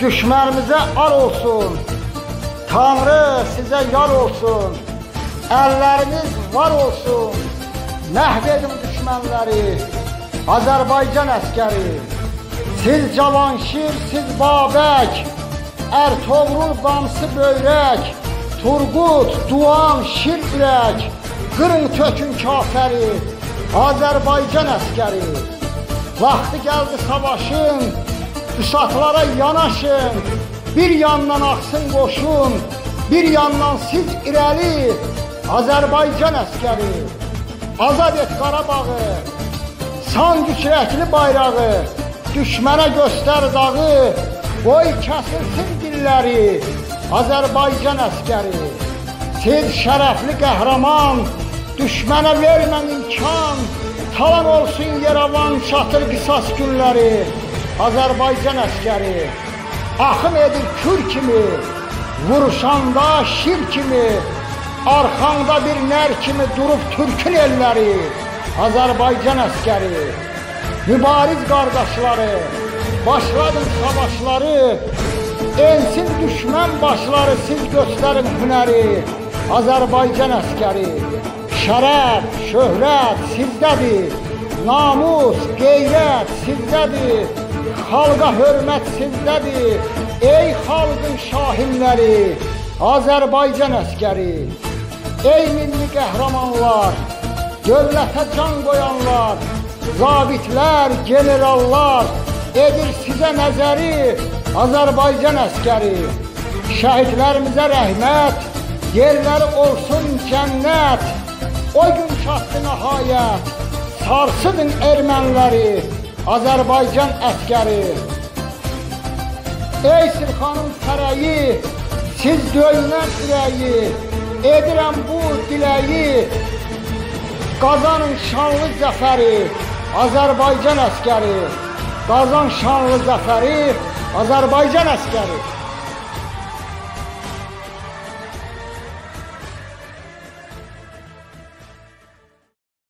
düşmənimizə ar olsun. Tanrı sizə yar olsun. Əlləriniz var olsun. Məhv edin düşmənləri. Azərbaycan əskəri. Siz Cavanşir, siz Babək. Ertuğrul qamsı böyrək. Turgut, Duan, Şir ürək. Qırın tökün kafəri. Azərbaycan əskəri. Vaxtı gəldi savaşın, Üsatlara yanaşın, bir yandan axsın qoşun, bir yandan siz irəli, Azərbaycan əskəri, azad et Qarabağı, san gücrəkli bayrağı, düşmənə göstər dağı, qoy kəsilsin dilləri, Azərbaycan əskəri, siz şərəfli qəhrəman, düşmənə vermən imkan, talan olsun yeravan çatır qisas günləri, Azərbaycan əskəri axın edir kür kimi, vuruşanda şir kimi, arxanda bir nər kimi durub türkün elləri, Azərbaycan əskəri, mübariz qardaşları, başladın savaşları, ensin düşmən başları, siz göstərin hünəri, Azərbaycan əskəri, şərəf, şöhrət sizdədir, namus, qeyrət sizdədir, xalqa hörmət sizdədir. Ey xalqın şahinləri, Azərbaycan əskəri, ey milli qəhrəmanlar, dövlətə can qoyanlar, zabitlər, generallar, edir sizə nəzəri, Azərbaycan əskəri, şəhidlərimizə rəhmət, yerləri olsun cənnət, o gün çatdı nəhayət, sarsıdın erməniləri, Azərbaycan əskəri. Ey Sirxanın sərəyi, siz döyünən ürəyi, edirəm bu diləyi, qazanın şanlı zəfəri, Azərbaycan əskəri, qazan şanlı zəfəri, Azərbaycan əskəri.